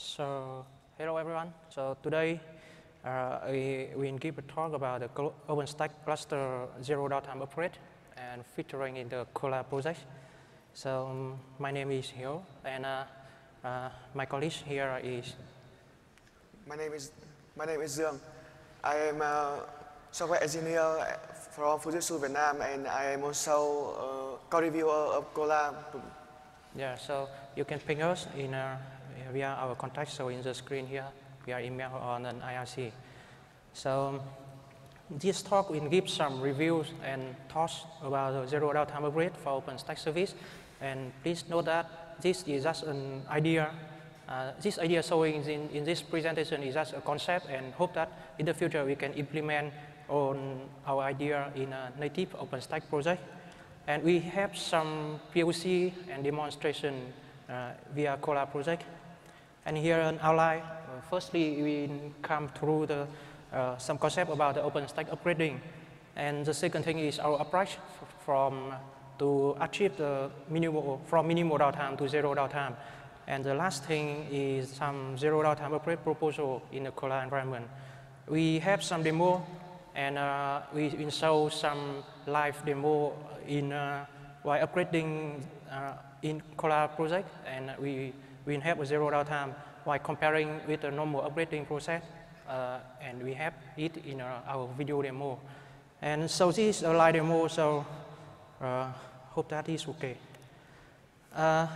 So, hello everyone. So today uh, we will give a talk about the OpenStack cluster zero downtime upgrade and featuring in the Kolla project. So um, my name is Hiếu and uh, uh, my colleague here is. My name is my name is Dương. I am a software engineer from Fujitsu Vietnam and I am also a co-reviewer of Kolla. Yeah, so you can ping us in uh, via our contact so in the screen here via email or an IRC. So this talk will give some reviews and thoughts about the zero downtime upgrade for OpenStack service. And please note that this is just an idea. Uh, this idea showing in, in this presentation is just a concept and hope that in the future we can implement on our idea in a native OpenStack project. And we have some POC and demonstration uh, via Kolla project. And here an outline. Uh, firstly, we come through the, uh, some concept about the OpenStack upgrading. And the second thing is our approach from to achieve the minimal, from minimal downtime to zero downtime. And the last thing is some zero downtime upgrade proposal in the Kolla environment. We have some demo and uh, we show some live demo in uh, while upgrading uh, in Kolla project and we we have a zero downtime while comparing with the normal upgrading process uh, and we have it in uh, our video demo. And so this is a live demo, so uh, hope that is okay. Uh,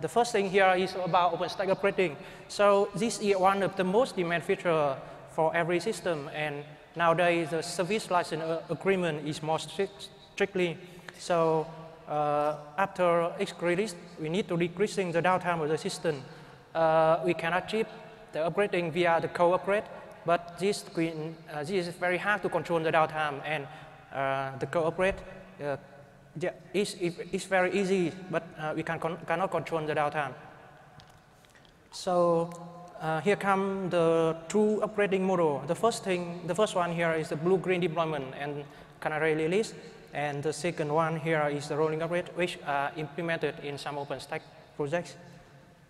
the first thing here is about OpenStack upgrading. So this is one of the most demand feature for every system and nowadays the service license agreement is more strict, strictly. So uh, after each release, we need to decreasing the downtime of the system. Uh, we can achieve the upgrading via the code upgrade, but this, uh, this is very hard to control the downtime and uh, the code upgrade uh, yeah, is, is very easy, but uh, we can con cannot control the downtime. So here come the two upgrading model. The first thing, the first one here is the blue-green deployment and canary release. And the second one here is the rolling upgrade, which are implemented in some OpenStack projects.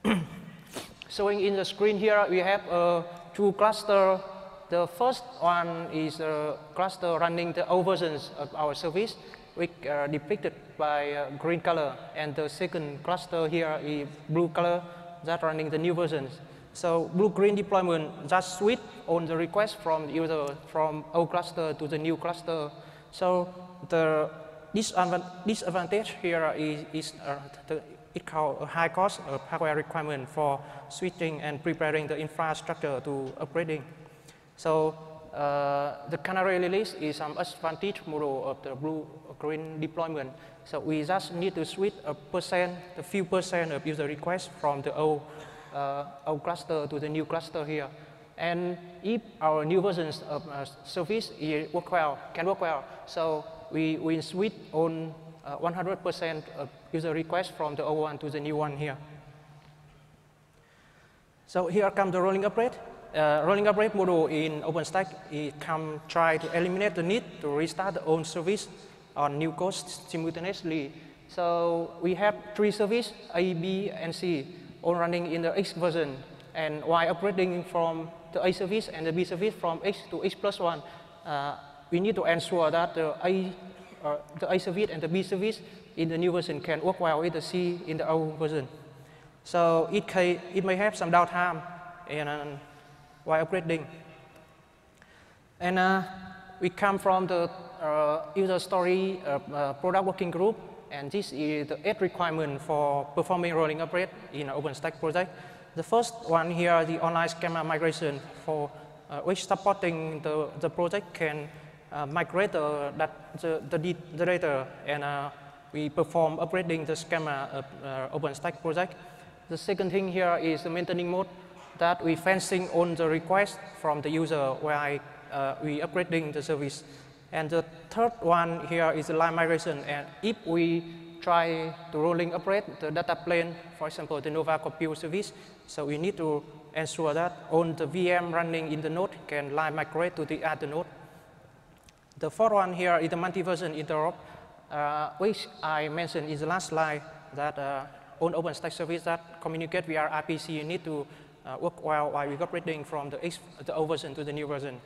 Showing in the screen here, we have uh, two clusters. The first one is a cluster running the old versions of our service, which are depicted by uh, green color. And the second cluster here is blue color, that running the new versions. So blue-green deployment just switch on the request from the user from old cluster to the new cluster. So the disadvantage here is, is uh, the, it called a high cost of hardware requirement for switching and preparing the infrastructure to upgrading. So uh, the canary release is some advantage model of the blue-green deployment. So we just need to switch a percent, a few percent of user requests from the old, uh, old cluster to the new cluster here. And if our new versions of uh, service work well, can work well, so we, we switch on 100% uh, user request from the old one to the new one here. So here comes the rolling upgrade. Uh, rolling upgrade model in OpenStack it can try to eliminate the need to restart the old service on new code simultaneously. So we have three services, A, B, and C, all running in the X version. And while upgrading from the A service and the B service from X to X plus 1, uh, we need to ensure that the A, uh, the A service and the B service in the new version can work well with the C in the old version. So it, can, it may have some downtime and, while upgrading. And uh, we come from the uh, user story uh, uh, product working group, and this is the eight requirement for performing rolling upgrade in an OpenStack project. The first one here, the online schema migration for which supporting the, the project can migrate the, that, the, the, the data and uh, we perform upgrading the schema of uh, OpenStack project. The second thing here is the maintaining mode that we fencing on the request from the user while uh, we upgrading the service. And the third one here is the line migration. And if we try to rolling upgrade the data plane, for example, the Nova Compute service, so we need to ensure that on the VM running in the node can line migrate to the other node the fourth one here is the multi-version interop, uh, which I mentioned in the last slide that uh, on OpenStack service that communicate via RPC, you need to uh, work well while recuperating from the, X, the old version to the new version.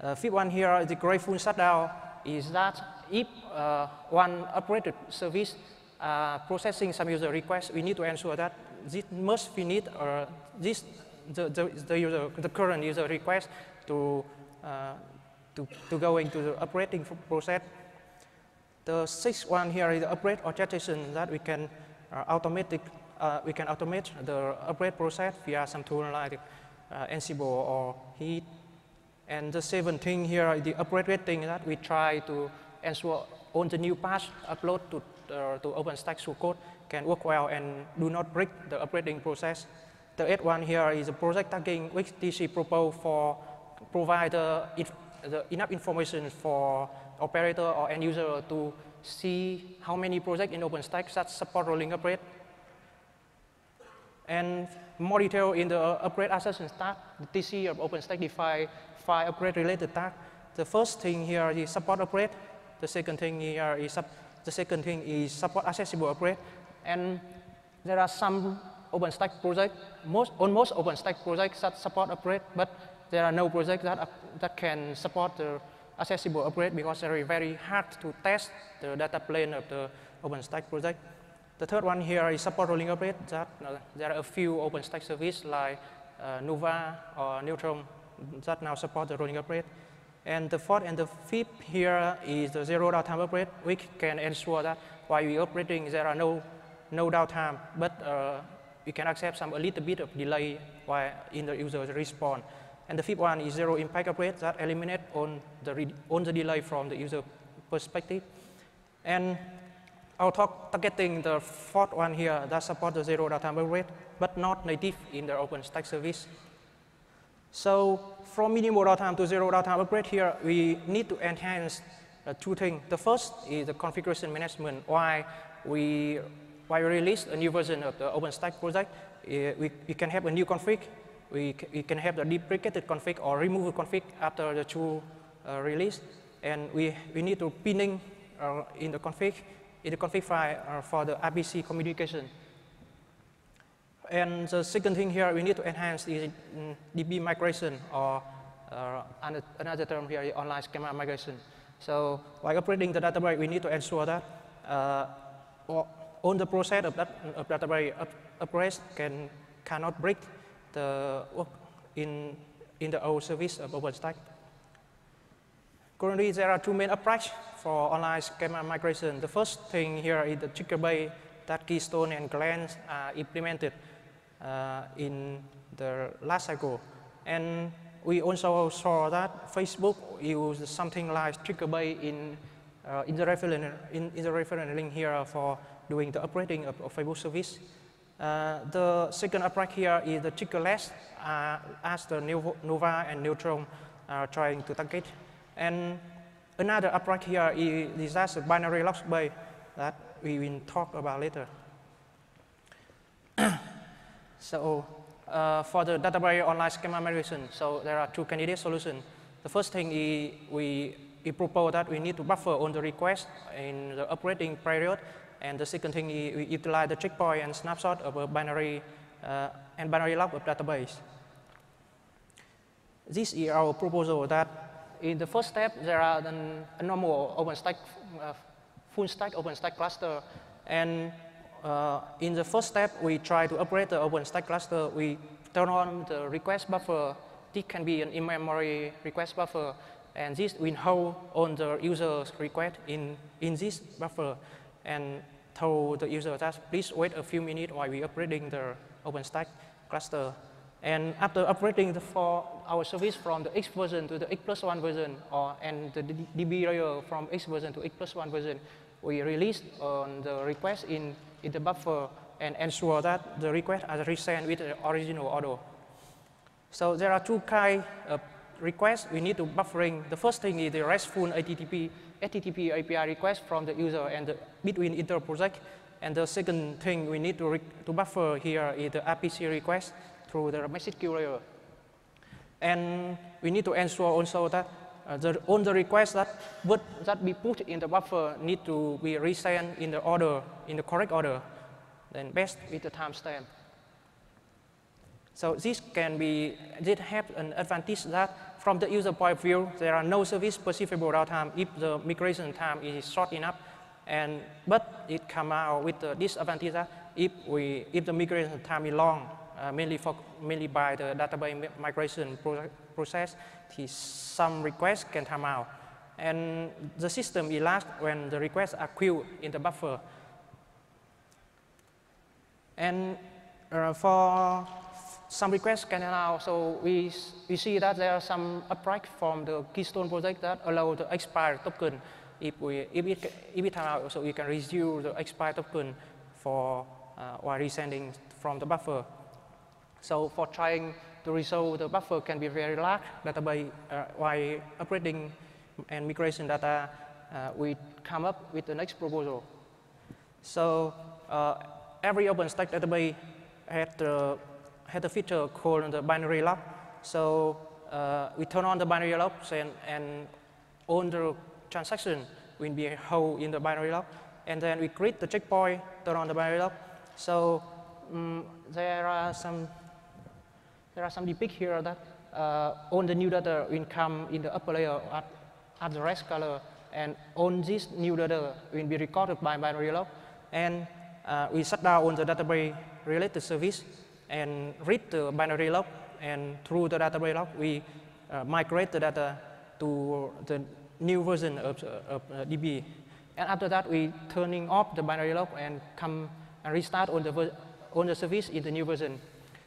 Uh, fifth one here, the graceful shutdown, is that if uh, one operated service uh, processing some user requests, we need to ensure that this must finite or this the, the, the, user, the current user request to, uh, to, to go into the operating process. The sixth one here is the upgrade orchestration that we can uh, automatic, uh, we can automate the upgrade process via some tool like uh, Ansible or Heat. And the seventh thing here is the upgrade rating that we try to ensure all the new patch upload to, uh, to OpenStack source code can work well and do not break the upgrading process. The eighth one here is a project tagging which TC proposed for provide the, enough information for operator or end user to see how many projects in OpenStack that support rolling upgrade. And more detail in the upgrade assertion stack, the TC of OpenStack define five upgrade related tasks. The first thing here is support upgrade. The second thing here is the second thing is support accessible upgrade. And there are some OpenStack projects, most, almost OpenStack projects that support upgrade, but there are no projects that, uh, that can support the accessible upgrade because they're very hard to test the data plane of the OpenStack project. The third one here is support rolling upgrade. That uh, there are a few OpenStack services like uh, Nova or Neutron that now support the rolling upgrade. And the fourth and the fifth here is the zero downtime upgrade, which can ensure that while we upgrading, there are no no downtime, but uh, we can accept some a little bit of delay while in the user response. And the fifth one is zero impact upgrade that eliminate on the, on the delay from the user perspective. And I'll talk targeting the fourth one here that support the zero downtime upgrade, but not native in the OpenStack service. So from minimal downtime to zero downtime upgrade here, we need to enhance uh, two things. The first is the configuration management. Why we why we release a new version of the OpenStack project, uh, we, we can have a new config we, we can have the deprecated config or remove the config after the two uh, release. And we, we need to pinning uh, in the config, in the config file uh, for the RPC communication. And the second thing here we need to enhance is mm, DB migration or uh, another term here online schema migration. So while operating the database, we need to ensure that uh, all the process of that of database up, upgrades can cannot break the work in, in the old service of OpenStack. Currently, there are two main approaches for online schema migration. The first thing here is the trigger bay that Keystone and Glance are implemented uh, in the last cycle. And we also saw that Facebook used something like trigger bay in, uh, in, the reference, in, in the reference link here for doing the upgrading of, of Facebook service. Uh, the second approach here is the triggerless, uh, as the Nova and Neutron are trying to target. And another approach here is, is a binary logs bay that we will talk about later. so uh, for the data database online schema migration, so there are two candidate solutions. The first thing is we, we propose that we need to buffer on the request in the operating period and the second thing, we utilize the checkpoint and snapshot of a binary uh, and binary log of database. This is our proposal that in the first step, there are an, a normal OpenStack, uh, full stack OpenStack cluster. And uh, in the first step, we try to operate the OpenStack cluster. We turn on the request buffer. This can be an in-memory request buffer. And this will hold on the user's request in, in this buffer. And told the user that please wait a few minutes while we upgrading the OpenStack cluster. And after upgrading the, for our service from the X version to the X plus one version, or and the DB layer from X version to X plus one version, we release on the request in, in the buffer and ensure that the request are resent with the original order. So there are two kinds of requests we need to buffering. The first thing is the RESTful HTTP HTTP API request from the user and the between inter project. And the second thing we need to, to buffer here is the RPC request through the message queue layer. And we need to ensure also that uh, the, all the requests that would that be put in the buffer need to be resent in the order, in the correct order, then best with the timestamp. So this can be, this have an advantage that from the user point of view, there are no service perceivable downtime if the migration time is short enough. And, but it come out with the disadvantage that if, we, if the migration time is long, uh, mainly, for, mainly by the database migration pro process, some requests can come out. And the system is last when the requests are queued in the buffer. And uh, for some requests can allow, so we, we see that there are some upright from the Keystone project that allow the expired token. If, we, if, it, if it out, so we can resume the expired token for uh, while resending from the buffer. So for trying to resolve the buffer can be very large database uh, while upgrading and migration data, uh, we come up with the next proposal. So uh, every OpenStack database had the, had a feature called the binary log. So uh, we turn on the binary log and, and all the transaction will be held in the binary log. And then we create the checkpoint, turn on the binary log. So um, there are some there are some depict here that uh, all the new data will come in the upper layer at, at the red color and all this new data will be recorded by binary log and uh, we shut down on the database related service and read the binary log and through the database log we uh, migrate the data to the new version of, of uh, DB. And after that, we turning off the binary log and come and restart on the, on the service in the new version.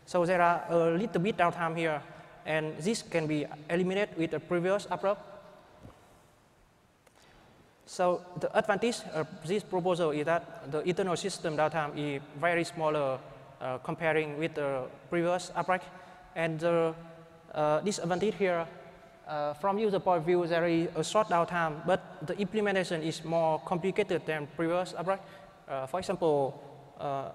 So there are a little bit downtime here, and this can be eliminated with the previous approach. So the advantage of this proposal is that the internal system downtime is very smaller uh, comparing with the previous approach. And the uh, disadvantage here, uh, from user point of view, there is a short downtime, but the implementation is more complicated than previous. Uh, for example, uh,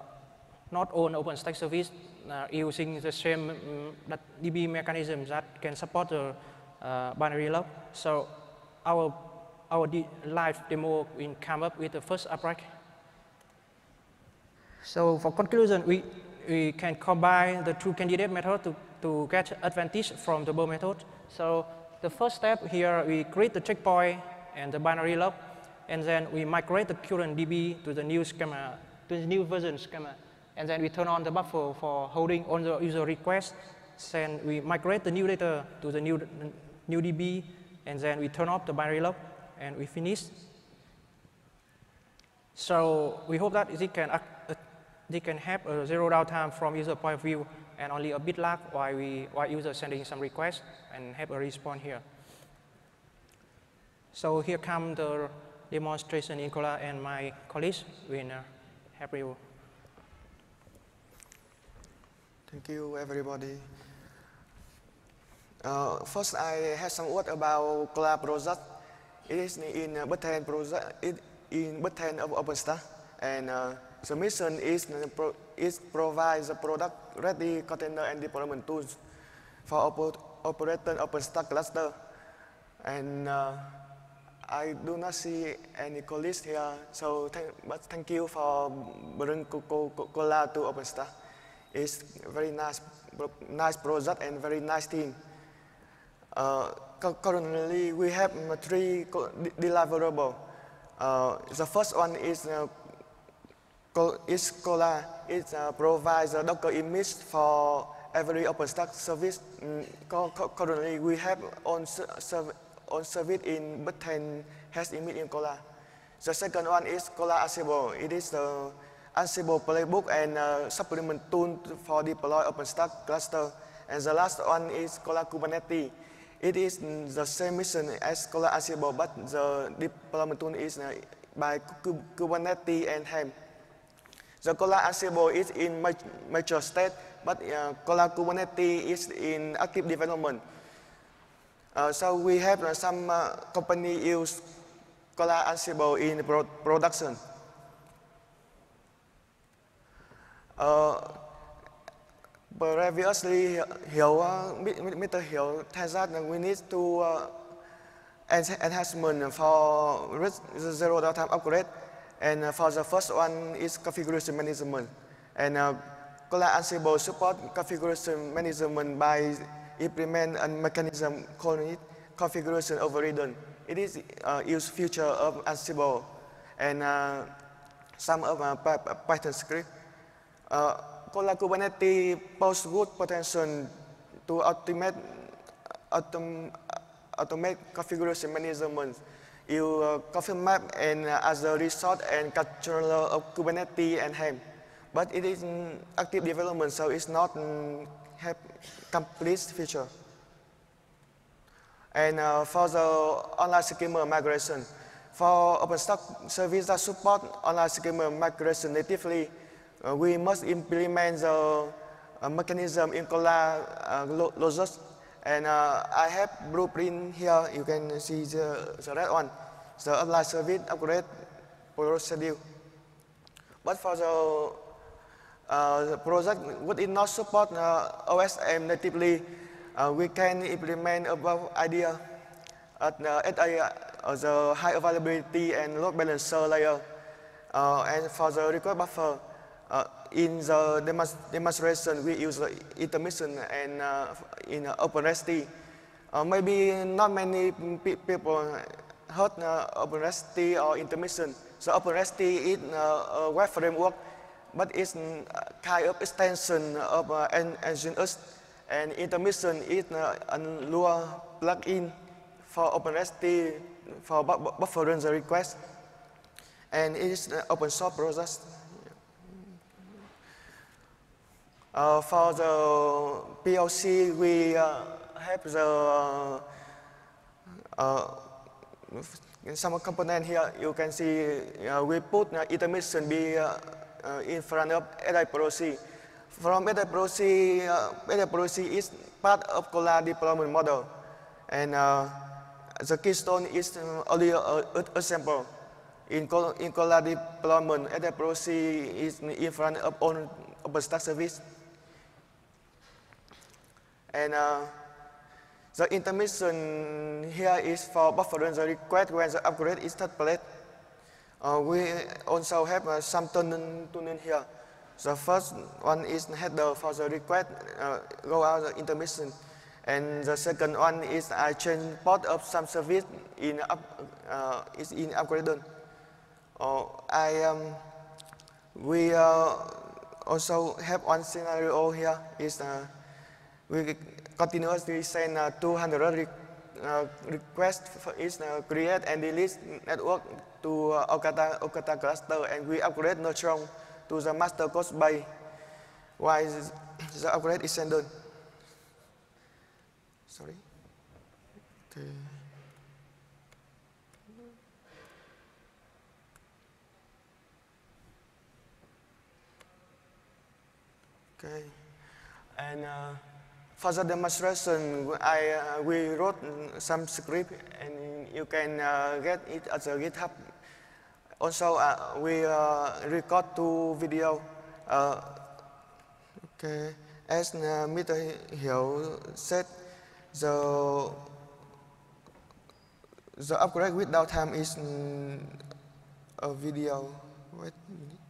not all OpenStack service uh, using the same um, DB mechanism that can support the uh, binary log. So our, our live demo will come up with the first approach. So for conclusion, we, we can combine the two candidate method to, to get advantage from the both method. So the first step here, we create the checkpoint and the binary log, and then we migrate the current DB to the new schema, to the new version schema and then we turn on the buffer for holding all the user requests. Then we migrate the new data to the new, new DB, and then we turn off the binary log, and we finish. So we hope that they can, uh, they can have a zero downtime from user point of view and only a bit lag while, we, while user sending some requests and have a response here. So here come the demonstration Kolla and my colleagues will help you. Thank you, everybody. Uh, first, I have some word about Kolla project. It is in uh, button project, it, in button of OpenStack, and uh, the mission is is provide the product ready container and deployment tools for oper, operating OpenStack cluster. And uh, I do not see any colleagues here, so thank, but thank you for bringing Kolla to OpenStack. It's very nice, nice project and very nice team. Uh, currently, we have three deliverables. Uh, the first one is uh, is Kolla. It uh, provides a Docker image for every OpenStack service. Mm, currently, we have on, serv on service in Bethany has image in Kolla. The second one is Kolla Ansible. It is the Ansible playbook and uh, supplement tool for deploy OpenStack cluster. And the last one is Kolla Kubernetes. It is the same mission as Kolla Ansible, but the deployment tool is uh, by Kubernetes and Helm. The Kolla Ansible is in mature state, but uh, Kolla Kubernetes is in active development. Uh, so we have uh, some uh, company use Kolla Ansible in pro production. Uh, previously, Hill, uh, Mr. Hill has that we need to uh, enhancement for zero downtime upgrade. And uh, for the first one is configuration management. And uh, Ansible support configuration management by implement a mechanism called configuration overridden. It is uh, use feature of Ansible and uh, some of uh, Python script. Uh, Kubernetes pose good potential to automate, autom, automate configuration management. You uh, config map and uh, as a resort and controller of Kubernetes and Helm. But it is active development, so it's not um, have complete feature. And uh, for the online schema migration, for OpenStack service that support online schema migration natively, uh, we must implement the uh, mechanism in Kolla uh. And uh, I have blueprint here. You can see the, the red one, the online service upgrade procedure. But for the, uh, the project would it not support uh, OSM natively, uh, we can implement above idea at, uh, at a, uh, the high availability and load balancer layer. And for the request buffer, uh, in the demonstration, we use the intermission and uh, in uh. Uh, maybe not many people heard uh, OpenResty or intermission. So OpenResty is uh, a web framework, but it's a kind of extension of uh, Nginx. And intermission is uh, a Lua plugin for OpenResty for buffering the request. And it is an open source process. Uh, for the POC, we uh, have the uh, some component here. You can see uh, we put uh, intermission B uh, uh, in front of ADI From proxy, uh, is part of Kolla deployment model, and uh, the keystone is only a, sample. In, in Kolla deployment, ADI is in front of own OpenStack service. And uh, the intermission here is for buffering the request when the upgrade is not played. Uh, we also have uh, some tuning, tuning here. The first one is header for the request, uh, go out the intermission. And the second one is I change port of some service in up, uh, is in upgraded. Uh, I um, we uh, also have one scenario here is uh, we continuously send uh, 200 re uh, requests for each uh, create and delete network to uh, Ocata, Ocata cluster and we upgrade Neutron to the master code by why the upgrade is done. Sorry. Okay. Okay. And uh, for the demonstration, I, uh, we wrote some script and you can uh, get it at the GitHub. Also, uh, we uh, record two video. Uh, okay, as Mr. Hiếu said, the the upgrade without downtime is mm, a video. Wait a minute.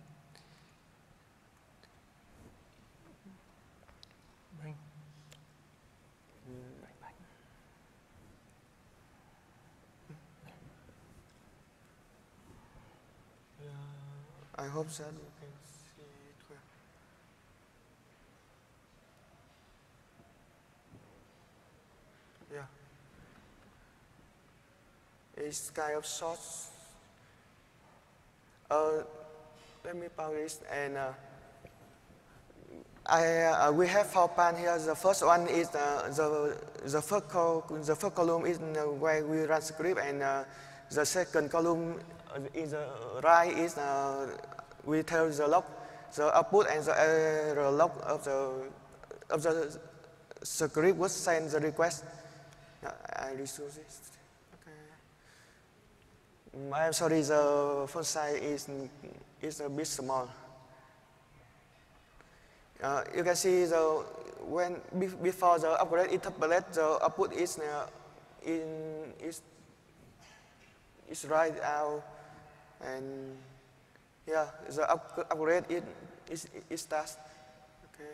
I hope so. you can see it well. Yeah. It's kind of short. Uh, let me publish and uh, I, uh, we have four pan here. The first one is uh, the, the, first col the first column is uh, where we run script and uh, the second column is the right is we tell the log, the output and the error log of the of the script would send the request. I resource this. Okay. I'm sorry, the font size is is a bit small. Uh, you can see the when before the upgrade interpolate the output is uh, in is is right out and yeah, the up, upgrade is, is, is task. Okay.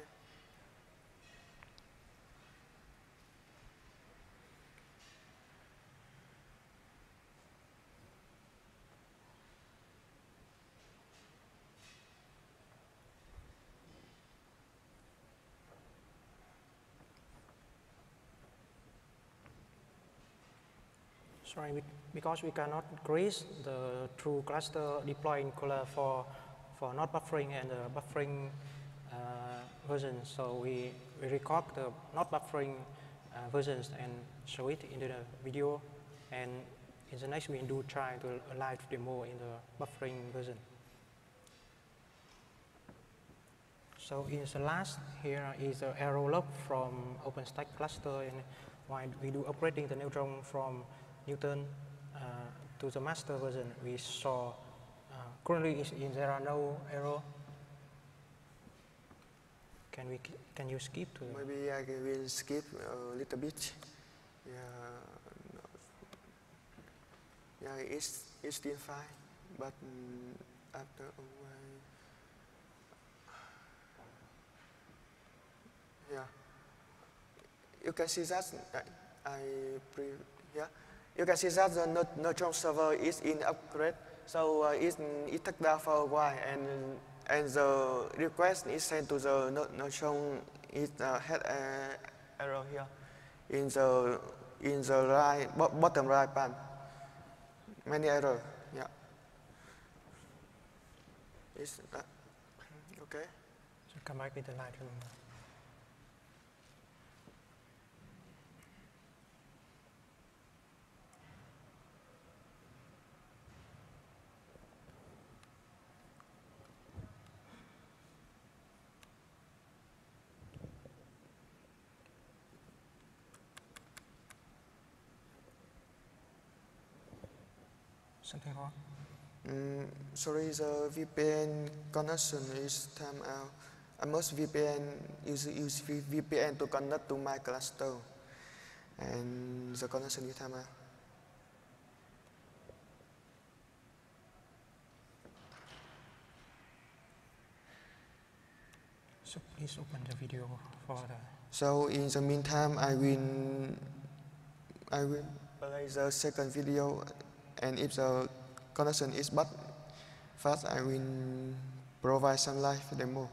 Sorry, because we cannot grease the true cluster deploy in Kolla for, for not buffering and the buffering uh, version. So we, we record the not buffering uh, versions and show it in the video. And in the next we do try to live demo in the buffering version. So in the last here is the arrow log from OpenStack cluster and while we do upgrading the neutron from Newton uh, to the master version, we saw uh, currently is in there are no error. Can we can you skip to? Maybe I will skip a little bit. Yeah, yeah, it's it's still fine, but mm, after a while, yeah, you can see that I, I pre, yeah, you can see that the neutron server is in upgrade, so uh, it it took down for a while and and the request is sent to the neutron it uh, had a error here in the in the right bottom right pan. Many error yeah. Is uh, okay? So come back with the Lightroom. Something wrong? Mm, sorry, the VPN connection is time out. I must VPN use use VPN to connect to my cluster, and the connection is time out. So please open the video for the. So in the meantime, I will I will play the second video, and if the connection is bad, fast, I will provide some live demo.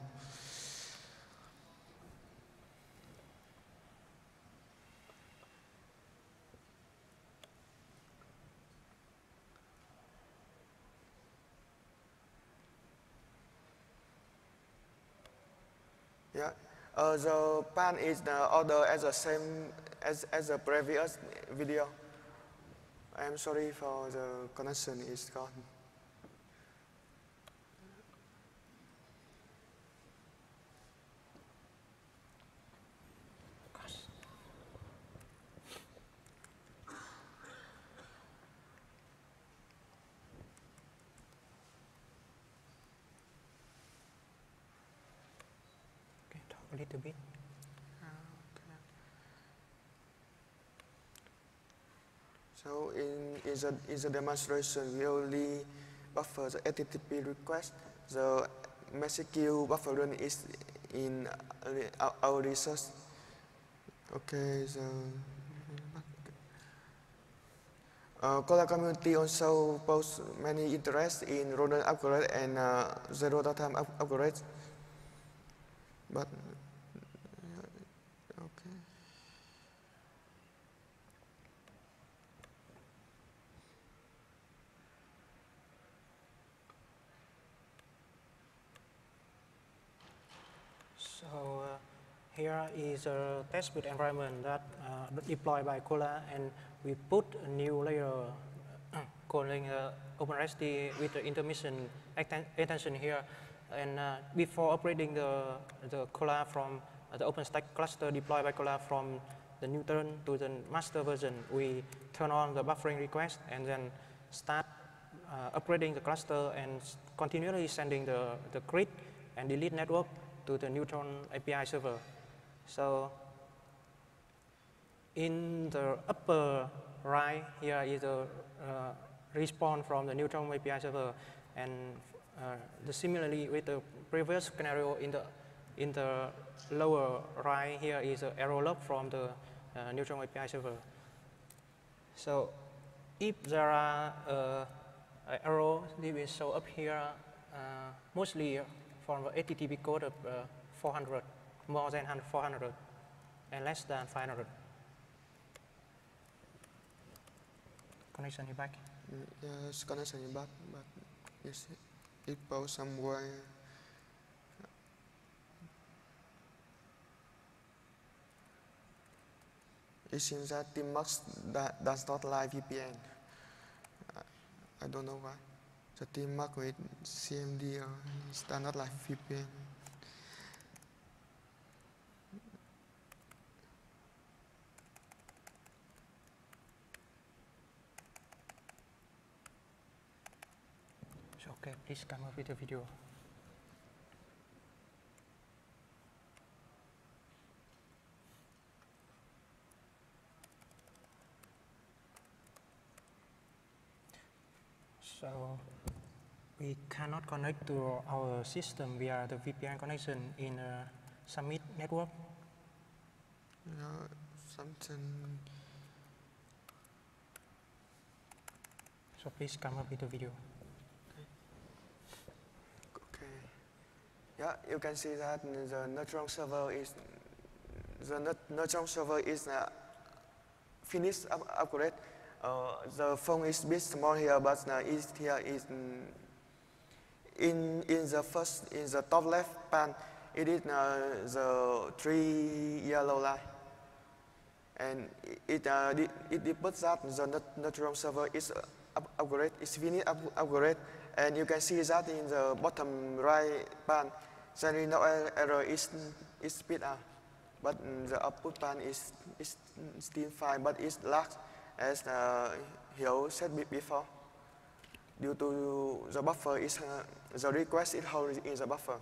Yeah, uh, the pan is the order as the same as, as the previous video. I am sorry for the connection is gone. Okay, talk a little bit. So in, in, the, in the demonstration, we only buffer the HTTP request. The MySQL buffer run is in our, our resource. Okay, so uh, Kolla community also post many interest in rodent upgrade and uh, zero downtime up-. But uh, okay. So uh, here is a test environment that uh, deployed by Kolla, and we put a new layer calling uh, OpenResty with the intermission atten- attention here. And uh, before operating the the Kolla from uh, the OpenStack cluster deployed by Kolla from the Newton to the master version, we turn on the buffering request and then start uh, upgrading the cluster and continually sending the, the grid and delete network to the Neutron API server. So in the upper right here is a uh, response from the Neutron API server and uh, the similarly with the previous scenario in the in the lower right here is the error log from the uh, Neutron API server. So if there are uh, error, they will show up here uh, mostly from the HTTP code of uh, 400, more than 400, and less than 500. Connection is back. Yes, connection is back, but yes, it goes somewhere. It seems that tmux that does not like VPN. I, don't know why. The tmux with CMD is uh, does not like VPN. So, okay, please come up with the video. So we cannot connect to our system via the VPN connection in a Summit network. Yeah, something. So please come up with the video. Okay. Yeah, you can see that the Neutron server is the Neutron server is uh, finished up, upgrade. Uh, the phone is a bit small here, but uh, is here is mm, in in the first in the top left pan. It is uh, the three yellow line, and it uh, it, depicts that the Neut- Neutron server is uh, up, upgrade is finished up, upgrade, and you can see that in the bottom right pan, is no er- error is is speed up, but mm, the output pan is is still fine, but it's lag as uh, Hiếu said before. Due to the buffer is uh, the request is held in the buffer,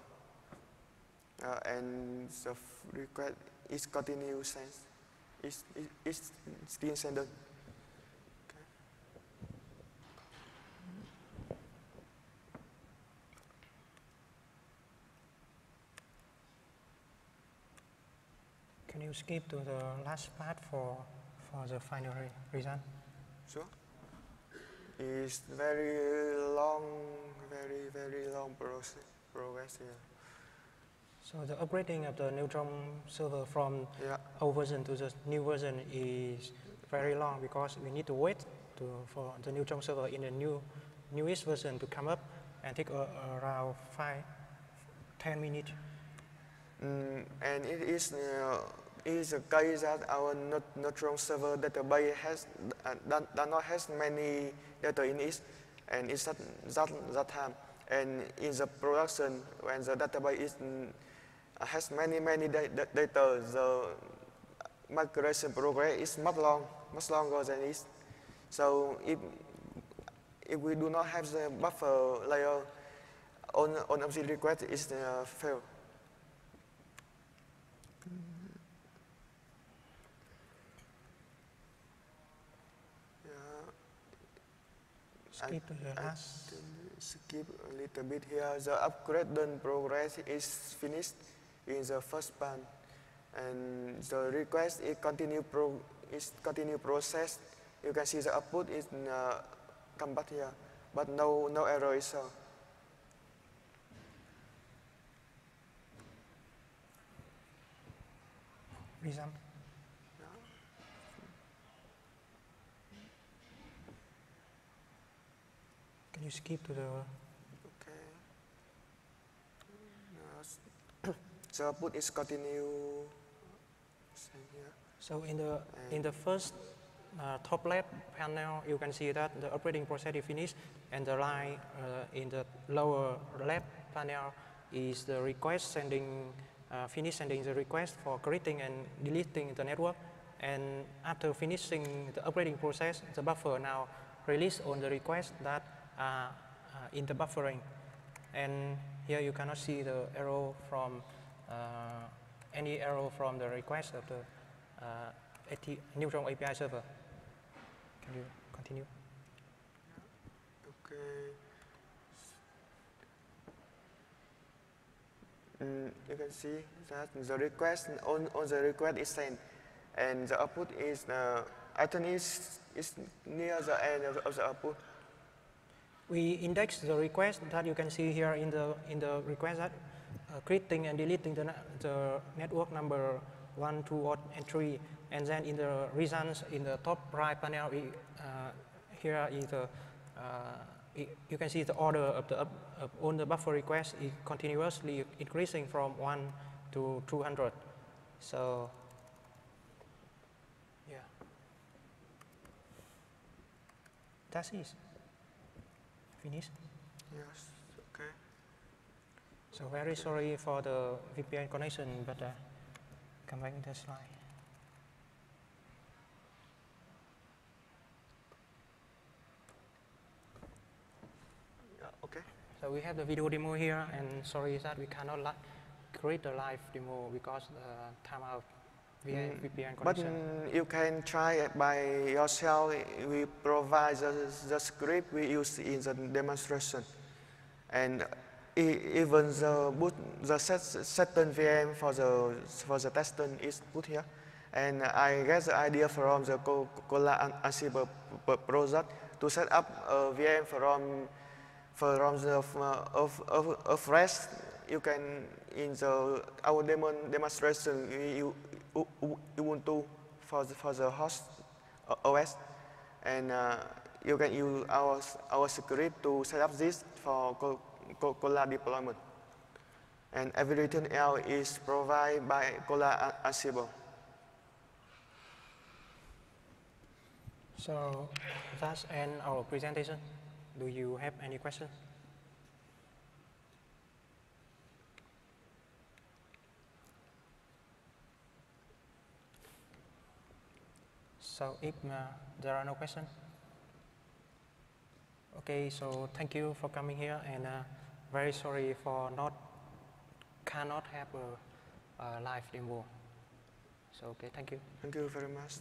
uh, and the request is continuous. It's, it- it's still sending. You skip to the last part for, for the final re- result? Sure. It's very long, very, very long process, progress here. So the upgrading of the Neutron server from Yeah, old version to the new version is very long because we need to wait to, for the Neutron server in the new newest version to come up and take uh, around five, 10 minutes. mm, and it is uh, is a case that our neut- neutron server database has uh, does does not has many data in it, and it's that that, that time. And in the production, when the database is mm, has many many da- da- data, the migration progress is much long, much longer than it. So if if we do not have the buffer layer on on MC request, is uh, fail. Skip to the I last. skip a little bit here. The upgrade done progress is finished in the first pan, and the request is continue pro is continue process. You can see the output is uh, come back here, but no no error is shown. Reason. Can you skip to the Okay. Now, s- the output is continue. Same here. So in the in the first uh, top left panel, you can see that the operating process is finished, and the line uh, in the lower left panel is the request sending, uh, finish sending the request for creating and deleting the network. And after finishing the operating process, the buffer now release on the request that in the buffering. And here you cannot see the arrow from uh, any arrow from the request of the uh, AT Neutron API server. Can you continue? Okay. Mm, you can see that the request on, on the request is sent, and the output is uh, I think is is near the end of the output. We index the request that you can see here in the in the request that uh, creating and deleting the, the network number one, two, and three, and then in the results in the top right panel, we, uh, here is the uh, you can see the order of the of all the buffer requests is continuously increasing from one to 200. So yeah, that's it. Finish. Yes. Okay. So very sorry for the VPN connection, but uh, come back to the slide. Yeah, okay. So we have the video demo here, and sorry that we cannot create the live demo because the time of VPN, Mm, VPN But connection. mm, you can try it by yourself. We provide the, the script we use in the demonstration. And even the boot, the set, certain VM for the, for the testing is put here. And I get the idea from the Co- Kolla An- Ansible project to set up a VM from, from the of, of, of REST. You can, in the, our demo, demonstration, we use U- U- Ubuntu for the, for the host uh, OS. And uh, you can use our, our script to set up this for Co- Co- Kolla deployment. And everything else is provided by Kolla An- Ansible. So that's end our presentation. Do you have any question? So if uh, there are no questions, okay. So thank you for coming here, and uh, very sorry for not cannot have a, a live demo. So okay, thank you. Thank you very much.